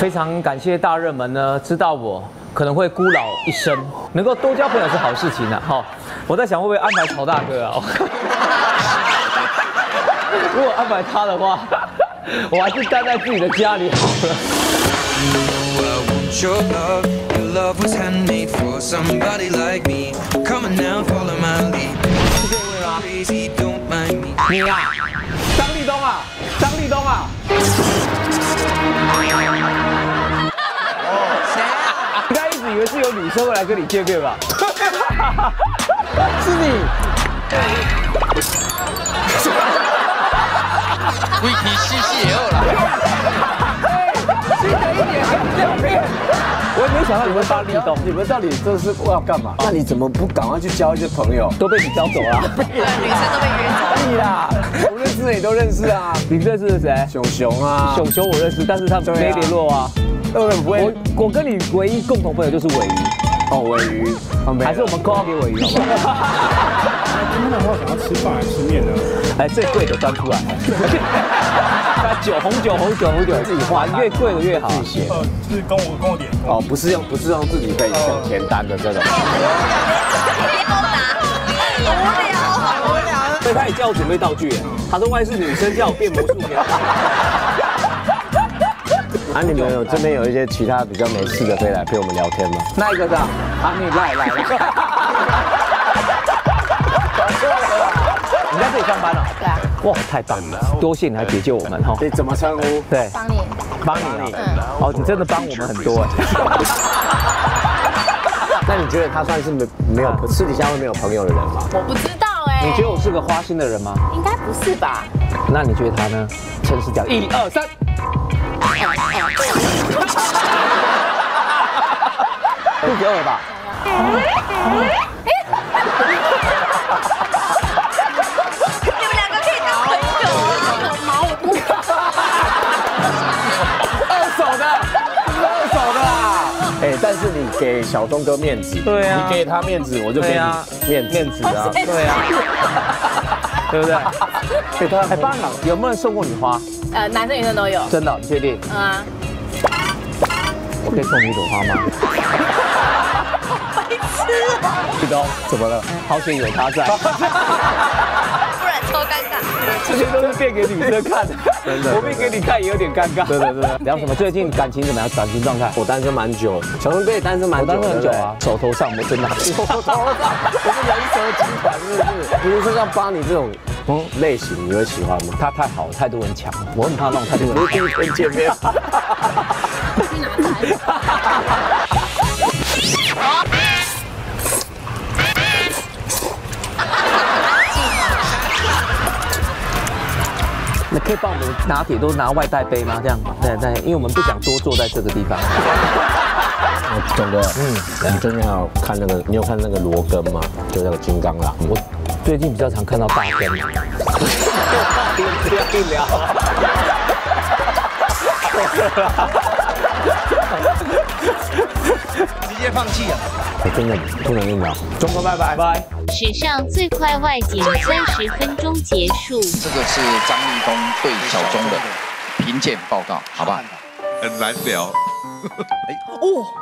非常感谢大热门呢，知道我可能会孤老一生，能够多交朋友是好事情啊。好，我在想会不会安排曹大哥啊？如果安排他的话，我还是待在自己的家里好了。Love, was handmade for somebody like me. Come on now, follow my lead. 是这位吗？Crazy, don't mind me. 你啊，张立东啊，张立东啊。应该一直以为是有女生会来跟你见面吧？是你。为题细细也有啦。新的一年我也没想到你会当立东，你们到底这是要干嘛？那你怎么不赶快去交一些朋友？都被你交走了。对，女生都被约走。可以啦，我认识的你都认识啊，你认识谁？熊熊啊，熊熊我认识，但是他没联络啊。对不对？我我跟你唯一共同朋友就是尾鱼，哦，尾鱼，还是我们 call 给尾鱼好不好？今天的话，想要吃饭还是吃面呢？哎，最贵的端出来。酒红酒红酒红酒自己画，越贵的越好。呃，是跟我跟我点。哦，不是用不是用自己可以选填单的这种，无聊。所以他也叫我准备道具，他说万一是女生叫我变魔术表。啊，你们有这边有一些其他比较没事的可以来陪我们聊天吗？那一个的，啊，你来来来。你在这里上班了？对啊，哇，太棒了！多谢你来解救我们哈。你怎么称呼？对，帮你。帮你啊。哦，你真的帮我们很多哎。那你觉得他算是没没有私底下会没有朋友的人吗？我不知道哎。你觉得我是个花心的人吗？应该不是吧？那你觉得他呢？诚实讲，一二三。肚子饿吧？你们两个可以当朋友啊。毛我不二手的，二手的啦。哎，但是你给小东哥面子，对啊你给他面子，我就给你面面子啊。对啊，对 不对？对他哎，帮你有没有人送过你花？呃，男生女生都有。真的，你确定？嗯啊。我可以送你一朵花吗？白痴啊！立东，怎么了？好险有他在，不然超尴尬。这些都是变给女生看的，真的我变给你看也有点尴尬。对对对对聊什么？最近感情怎么样？感情状态？我单身蛮久，小东哥也单身蛮我久，单身很久啊，手头上我真的。不对。我是人蛇集团，是不是？比如说像巴尼这种嗯类型，你会喜欢吗？他太好了，太多人抢了，我很怕那种太多人不是第一天见面，那可以帮我们拿铁都拿外带杯吗？这样，对对，因为我们不想多坐在这个地方。东哥，嗯，你最近还有看那个，你有看那个罗根吗？就那个金刚狼，我最近比较常看到大根。不要硬聊。直接放弃啊！我真的不能硬聊。中哥拜拜拜。史上最快外景三十分钟结束。这个是张立东对小钟的评鉴报告，好不好？很难聊。哇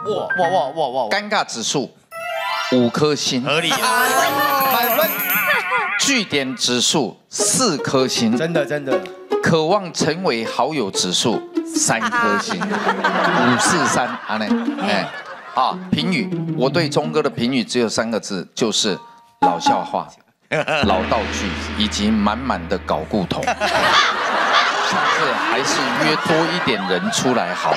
哇哇哇哇！尴尬指数五颗星，合理，满分。据点指数四颗星，真的真的。渴望成为好友指数三颗星，五四三，啊嘞，哎，好，评语，我对钟哥的评语只有三个字，就是老笑话、老道具以及满满的搞故头。下次还是约多一点人出来好。